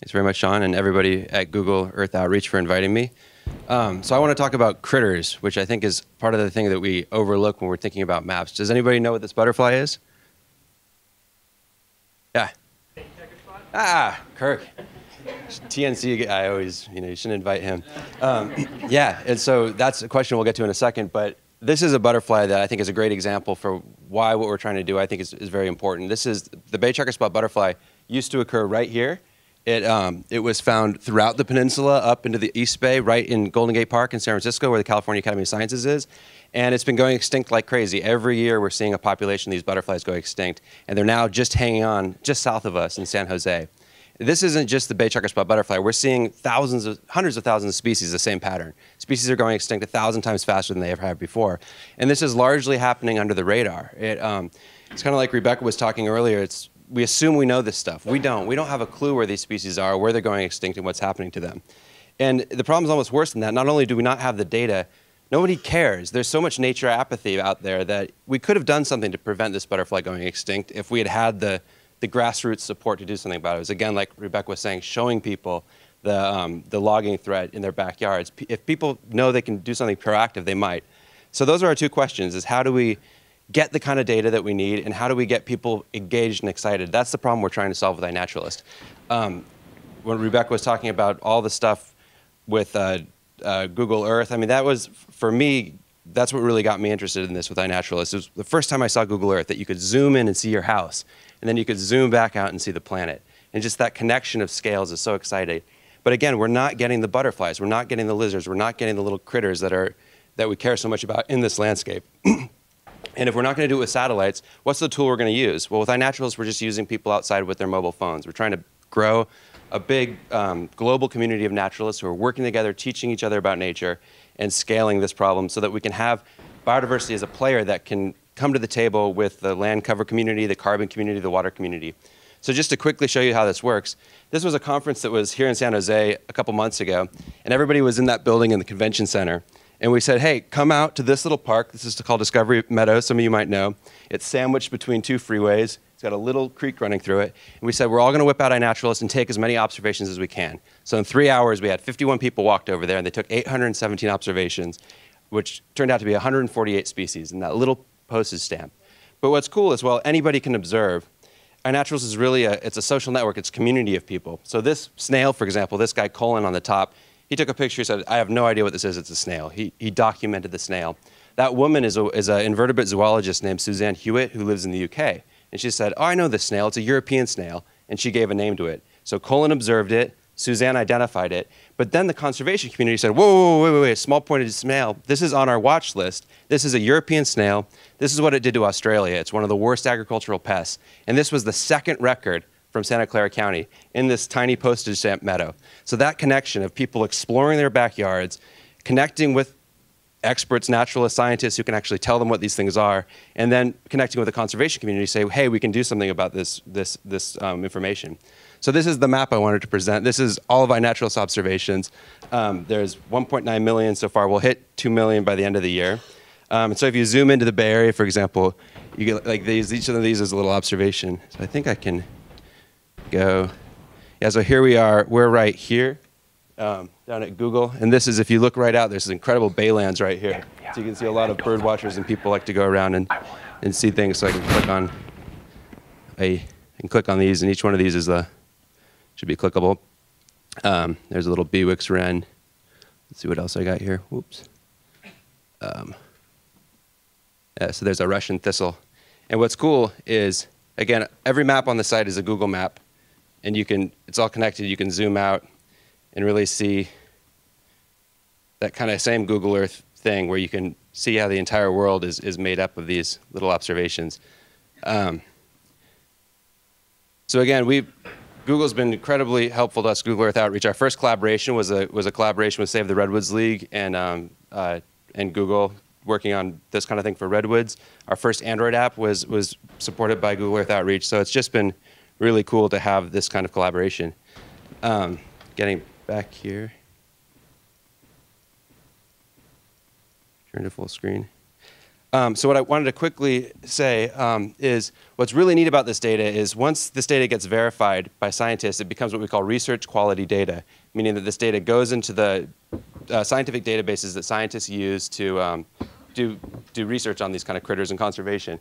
Thanks very much, Sean, and everybody at Google Earth Outreach for inviting me. Um, so I want to talk about critters, which I think is part of the thing that we overlook when we're thinking about maps. Does anybody know what this butterfly is? Yeah. Ah, Kirk. TNC I always, you know, you shouldn't invite him. Um, yeah, and so that's a question we'll get to in a second, but this is a butterfly that I think is a great example for why what we're trying to do I think is, is very important. This is the bay checkerspot butterfly used to occur right here. It, um, it was found throughout the peninsula up into the East Bay, right in Golden Gate Park in San Francisco, where the California Academy of Sciences is. And it's been going extinct like crazy. Every year we're seeing a population of these butterflies go extinct. And they're now just hanging on just south of us in San Jose. This isn't just the bay checkerspot butterfly. We're seeing thousands of, hundreds of thousands of species, the same pattern. Species are going extinct a thousand times faster than they ever have before. And this is largely happening under the radar. It, um, it's kind of like Rebecca was talking earlier. It's, we assume we know this stuff. We don't. We don't have a clue where these species are, where they're going extinct, and what's happening to them. And the problem is almost worse than that. Not only do we not have the data, nobody cares. There's so much nature apathy out there that we could have done something to prevent this butterfly going extinct if we had had the the grassroots support to do something about it. It was again, like Rebecca was saying, showing people the, um, the logging threat in their backyards. P if people know they can do something proactive, they might. So those are our two questions, is how do we get the kind of data that we need and how do we get people engaged and excited? That's the problem we're trying to solve with iNaturalist. Um, when Rebecca was talking about all the stuff with uh, uh, Google Earth, I mean, that was, for me, that's what really got me interested in this with iNaturalist. It was the first time I saw Google Earth, that you could zoom in and see your house and then you could zoom back out and see the planet. And just that connection of scales is so exciting. But again, we're not getting the butterflies, we're not getting the lizards, we're not getting the little critters that, are, that we care so much about in this landscape. and if we're not going to do it with satellites, what's the tool we're going to use? Well, with iNaturalist, we're just using people outside with their mobile phones. We're trying to grow a big um, global community of naturalists who are working together, teaching each other about nature, and scaling this problem so that we can have biodiversity as a player that can come to the table with the land cover community, the carbon community, the water community. So just to quickly show you how this works, this was a conference that was here in San Jose a couple months ago, and everybody was in that building in the convention center. And we said, hey, come out to this little park. This is called Discovery Meadow, some of you might know. It's sandwiched between two freeways. It's got a little creek running through it. And we said, we're all going to whip out iNaturalist and take as many observations as we can. So in three hours, we had 51 people walked over there, and they took 817 observations, which turned out to be 148 species in that little postage stamp. But what's cool is, well, anybody can observe. iNaturalist is really a, it's a social network, it's a community of people. So this snail, for example, this guy Colin on the top, he took a picture, he said, I have no idea what this is, it's a snail. He, he documented the snail. That woman is an is a invertebrate zoologist named Suzanne Hewitt who lives in the UK. And she said, oh, I know this snail, it's a European snail. And she gave a name to it. So Colin observed it, Suzanne identified it, but then the conservation community said, whoa, whoa, whoa, wait, wait, small pointed snail. This is on our watch list. This is a European snail. This is what it did to Australia. It's one of the worst agricultural pests. And this was the second record from Santa Clara County in this tiny postage stamp meadow. So that connection of people exploring their backyards, connecting with experts, naturalists, scientists who can actually tell them what these things are, and then connecting with the conservation community, say, hey, we can do something about this, this, this um, information. So this is the map I wanted to present. This is all of iNaturalist observations. Um, there's 1.9 million so far. We'll hit 2 million by the end of the year. Um, so if you zoom into the Bay Area, for example, you get like these, each of these is a little observation. So I think I can go. Yeah, so here we are. We're right here um, down at Google. And this is, if you look right out, there's this incredible baylands right here. So you can see a lot of bird watchers and people like to go around and, and see things. So I can click on a, and click on these, and each one of these is a, should be clickable. Um, there's a little Bewick's wren. Let's see what else I got here. Whoops. Um, yeah, so there's a Russian thistle. And what's cool is, again, every map on the site is a Google map. And you can, it's all connected. You can zoom out and really see that kind of same Google Earth thing where you can see how the entire world is, is made up of these little observations. Um, so again, we Google's been incredibly helpful to us, Google Earth Outreach. Our first collaboration was a, was a collaboration with Save the Redwoods League and, um, uh, and Google working on this kind of thing for redwoods. Our first Android app was, was supported by Google Earth Outreach, so it's just been really cool to have this kind of collaboration. Um, getting back here. Turn to full screen. Um, so what I wanted to quickly say um, is what's really neat about this data is once this data gets verified by scientists, it becomes what we call research quality data, meaning that this data goes into the uh, scientific databases that scientists use to um, do, do research on these kind of critters and conservation.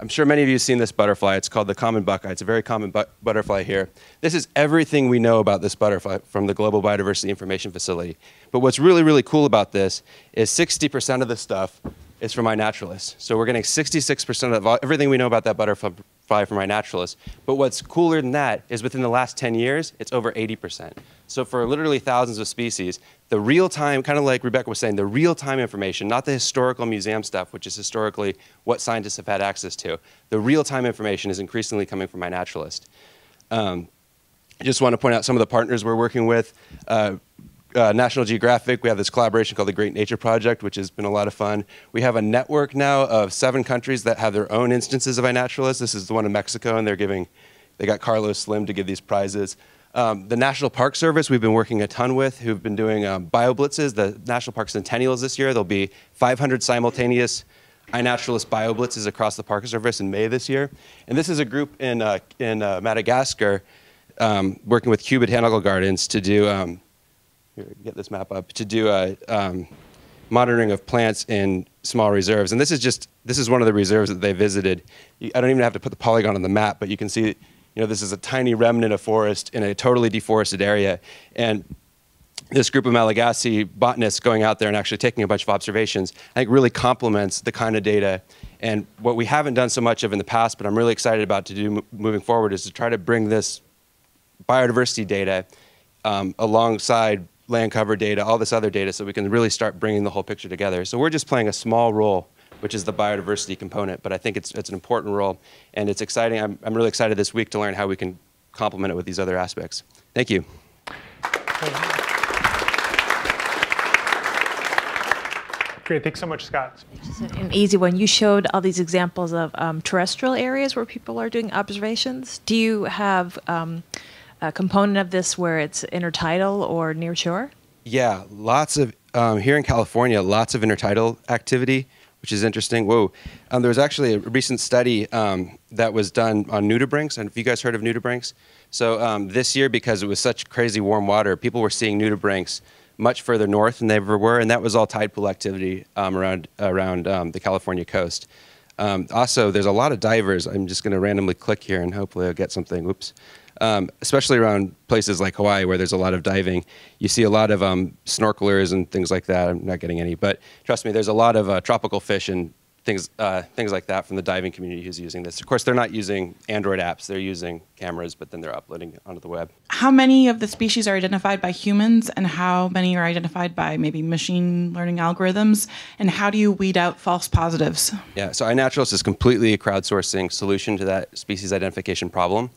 I'm sure many of you have seen this butterfly. It's called the common buckeye. It's a very common bu butterfly here. This is everything we know about this butterfly from the Global Biodiversity Information Facility. But what's really, really cool about this is 60% of the stuff is from iNaturalist. So we're getting 66% of everything we know about that butterfly from iNaturalist. But what's cooler than that is within the last 10 years, it's over 80%. So for literally thousands of species, the real time, kind of like Rebecca was saying, the real time information, not the historical museum stuff, which is historically what scientists have had access to, the real time information is increasingly coming from iNaturalist. Um, I just want to point out some of the partners we're working with. Uh, uh, National Geographic, we have this collaboration called the Great Nature Project, which has been a lot of fun. We have a network now of seven countries that have their own instances of iNaturalist. This is the one in Mexico, and they're giving, they got Carlos Slim to give these prizes. Um, the National Park Service, we've been working a ton with, who've been doing um, BioBlitzes, the National Park Centennials this year. There'll be 500 simultaneous iNaturalist BioBlitzes across the Park Service in May this year. And this is a group in, uh, in uh, Madagascar um, working with Kew Botanical Gardens to do um, here, get this map up, to do a um, monitoring of plants in small reserves. And this is just, this is one of the reserves that they visited. I don't even have to put the polygon on the map, but you can see, you know, this is a tiny remnant of forest in a totally deforested area. And this group of Malagasy botanists going out there and actually taking a bunch of observations, I think really complements the kind of data. And what we haven't done so much of in the past, but I'm really excited about to do moving forward, is to try to bring this biodiversity data um, alongside land cover data, all this other data, so we can really start bringing the whole picture together. So we're just playing a small role, which is the biodiversity component, but I think it's, it's an important role, and it's exciting. I'm, I'm really excited this week to learn how we can complement it with these other aspects. Thank you. Great, thanks so much, Scott. Just an easy one. You showed all these examples of um, terrestrial areas where people are doing observations. Do you have um, a component of this where it's intertidal or near shore? Yeah, lots of um, here in California, lots of intertidal activity, which is interesting. Whoa, um, there was actually a recent study um, that was done on nudibranchs. And have you guys heard of nudibranchs? So um, this year, because it was such crazy warm water, people were seeing nudibranchs much further north than they ever were, and that was all tide pool activity um, around around um, the California coast. Also, there's a lot of divers. I'm just going to randomly click here, and hopefully I'll get something. Oops um, especially around places like Hawaii where there's a lot of diving. You see a lot of um, snorkelers and things like that. I'm not getting any, but trust me, there's a lot of uh, tropical fish and things, uh, things like that from the diving community who's using this. Of course, they're not using Android apps. They're using cameras, but then they're uploading it onto the web. How many of the species are identified by humans and how many are identified by maybe machine learning algorithms? And how do you weed out false positives? Yeah, so iNaturalist is completely a crowdsourcing solution to that species identification problem.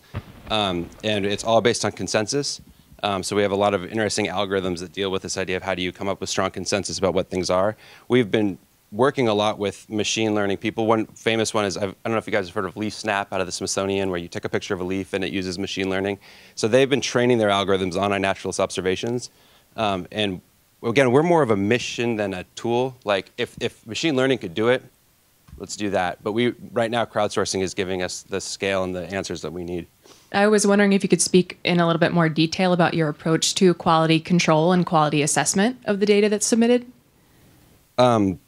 Um, and it's all based on consensus. Um, so we have a lot of interesting algorithms that deal with this idea of how do you come up with strong consensus about what things are. We've been working a lot with machine learning people. One famous one is, I've, I do not know if you guys have heard of Leafsnap out of the Smithsonian, where you take a picture of a leaf and it uses machine learning. So they've been training their algorithms on iNaturalist observations. Um, and again, we're more of a mission than a tool. Like if, if machine learning could do it, let's do that. But we, right now, crowdsourcing is giving us the scale and the answers that we need. I was wondering if you could speak in a little bit more detail about your approach to quality control and quality assessment of the data that's submitted. Um,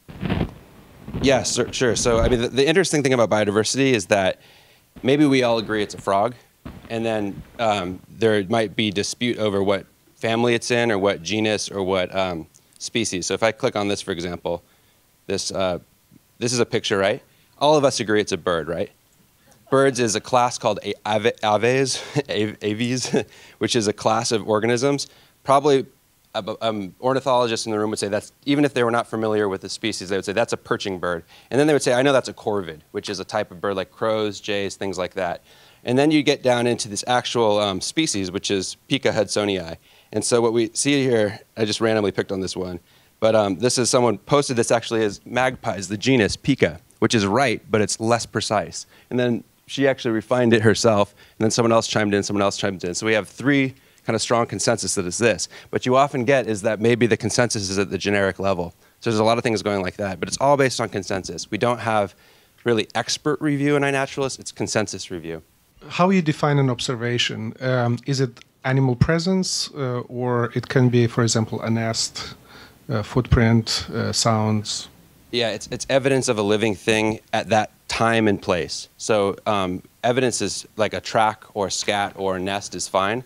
yeah, sure. So, I mean, the, the, interesting thing about biodiversity is that maybe we all agree it's a frog, and then um, there might be dispute over what family it's in, or what genus, or what um, species. So, if I click on this, for example, this uh, this is a picture, right? All of us agree it's a bird, right? birds is a class called aves, aves, which is a class of organisms. Probably um, ornithologist in the room would say that's, even if they were not familiar with the species, they would say that's a perching bird. And then they would say, I know that's a corvid, which is a type of bird like crows, jays, things like that. And then you get down into this actual um, species, which is Pica hudsonii. And so what we see here, I just randomly picked on this one, but um, this is someone posted this actually as magpies, the genus Pica, which is right, but it's less precise. And then she actually refined it herself, and then someone else chimed in, someone else chimed in. So we have three kind of strong consensus that is this. What you often get is that maybe the consensus is at the generic level. So there's a lot of things going like that, but it's all based on consensus. We don't have really expert review in iNaturalist, it's consensus review. How you define an observation? Um, is it animal presence, uh, or it can be, for example, a nest, uh, footprint, uh, sounds? Yeah, it's, it's evidence of a living thing at that time and place. So um, evidence is like a track or a scat or a nest is fine.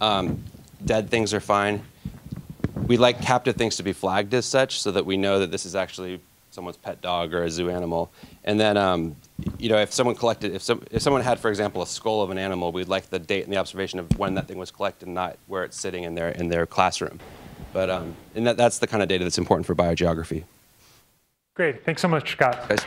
Um, dead things are fine. We like captive things to be flagged as such so that we know that this is actually someone's pet dog or a zoo animal. And then, um, you know, if someone collected, if, some, if someone had, for example, a skull of an animal, we'd like the date and the observation of when that thing was collected, not where it's sitting in their, in their classroom. But um, and that, that's the kind of data that's important for biogeography. Great. Thanks so much, Scott. Guys.